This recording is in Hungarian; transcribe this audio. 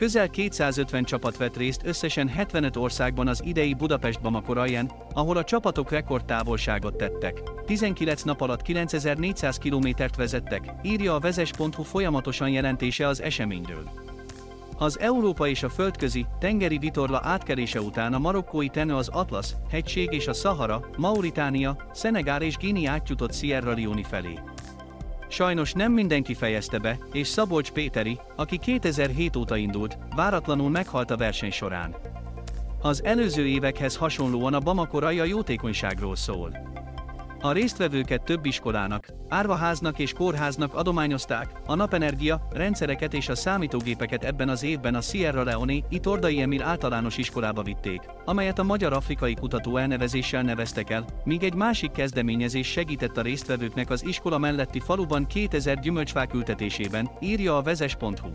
Közel 250 csapat vett részt összesen 75 országban az idei Budapest Bamako raján, ahol a csapatok rekordtávolságot tettek. 19 nap alatt 9400 kilométert vezettek, írja a vezes.hu folyamatosan jelentése az eseményről. Az Európa és a földközi, tengeri vitorla átkerése után a marokkói tenő az Atlasz, hegység és a Szahara, Mauritánia, Szenegár és Guinea átjutott Sierra Leone felé. Sajnos nem mindenki fejezte be, és Szabolcs Péteri, aki 2007 óta indult, váratlanul meghalt a verseny során. Az előző évekhez hasonlóan a Bamako a jótékonyságról szól. A résztvevőket több iskolának, árvaháznak és kórháznak adományozták, a napenergia, rendszereket és a számítógépeket ebben az évben a Sierra Leone Itordai Emil általános iskolába vitték, amelyet a Magyar Afrikai Kutató elnevezéssel neveztek el, míg egy másik kezdeményezés segített a résztvevőknek az iskola melletti faluban 2000 gyümölcsfák ültetésében, írja a vezes.hu.